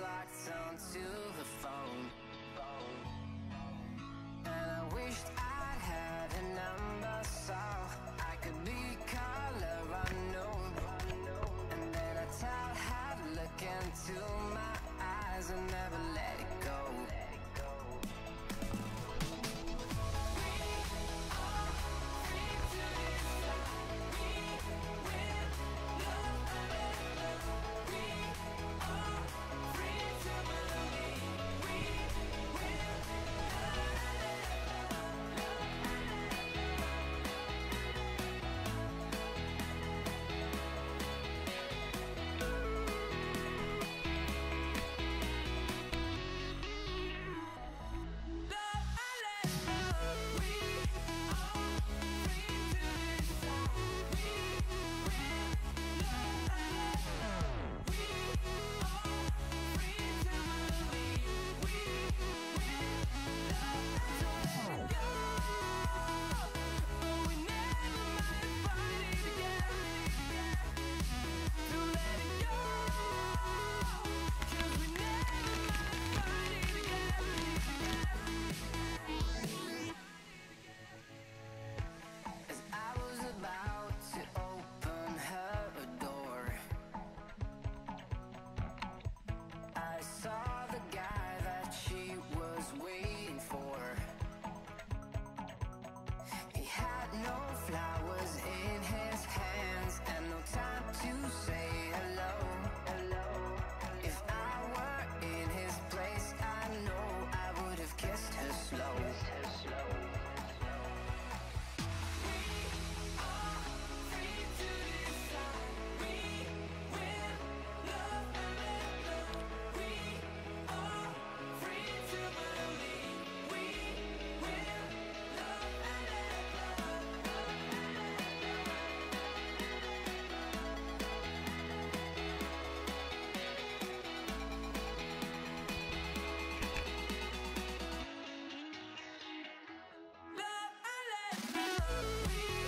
locked onto the phone. worry